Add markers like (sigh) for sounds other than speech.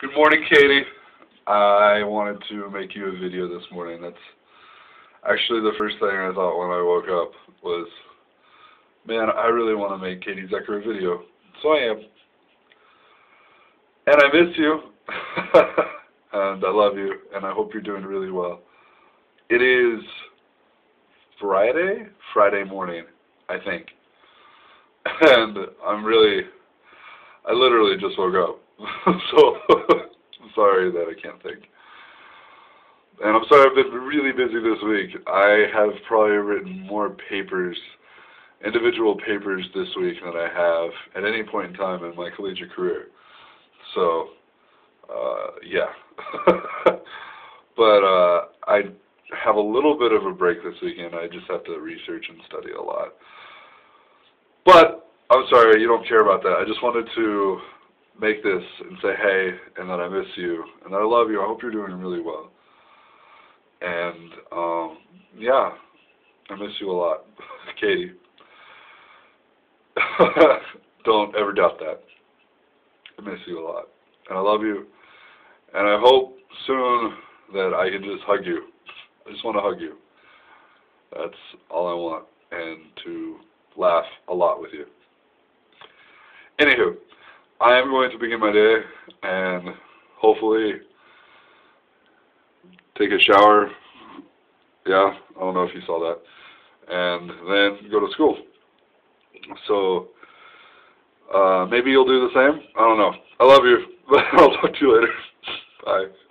Good morning, Catie. I wanted to make you a video this morning. That's actually the first thing I thought when I woke up was, man, I really want to make Catie Zecker a video. So I am. And I miss you. (laughs) and I love you. And I hope you're doing really well. It is Friday? Friday morning, I think. (laughs) And I'm really, I literally just woke up. (laughs) so (laughs) sorry that I can't think. And I'm sorry I've been really busy this week. I have probably written more papers, individual papers this week than I have at any point in time in my collegiate career. So, uh, yeah. (laughs) but uh, I have a little bit of a break this weekend. I just have to research and study a lot. But I'm sorry, you don't care about that. I just wanted to make this and say hey, and that I miss you, and that I love you. I hope you're doing really well. And um, yeah, I miss you a lot, (laughs) Catie. (laughs) Don't ever doubt that. I miss you a lot, and I love you. And I hope soon that I can just hug you. I just want to hug you. That's all I want, and to laugh a lot with you. Anywho. I am going to begin my day and hopefully take a shower. Yeah, I don't know if you saw that. And then go to school. So uh, maybe you'll do the same. I don't know. I love you. (laughs) I'll talk to you later. (laughs) Bye.